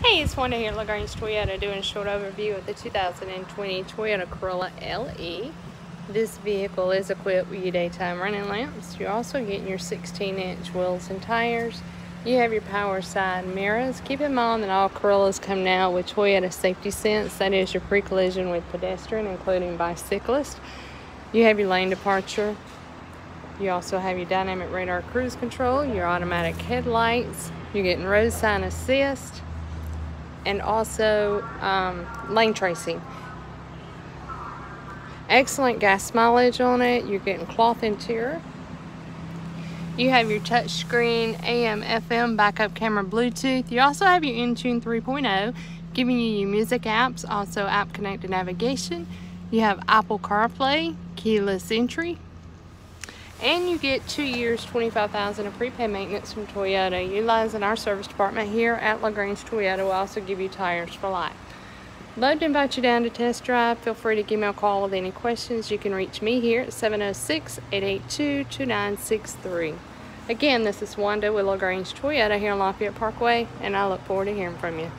Hey, it's Wanda here at LaGrange Toyota doing a short overview of the 2020 Toyota Corolla LE. This vehicle is equipped with your daytime running lamps. You're also getting your 16 inch wheels and tires. You have your power side mirrors. Keep in mind that all Corollas come now with Toyota Safety Sense. That is your pre-collision with pedestrian, including bicyclist. You have your lane departure. You also have your dynamic radar cruise control, your automatic headlights. You're getting road sign assist and also um, lane tracing. Excellent gas mileage on it. You're getting cloth interior. You have your touchscreen AM, FM, backup camera, Bluetooth. You also have your Entune 3.0, giving you your music apps, also app connected navigation. You have Apple CarPlay, keyless entry, and you get two years 25000 of prepaid maintenance from Toyota utilizing our service department here at LaGrange Toyota will also give you tires for life. Love to invite you down to test drive. Feel free to give me a call with any questions. You can reach me here at 706-882-2963 again this is Wanda with LaGrange Toyota here on Lafayette Parkway and I look forward to hearing from you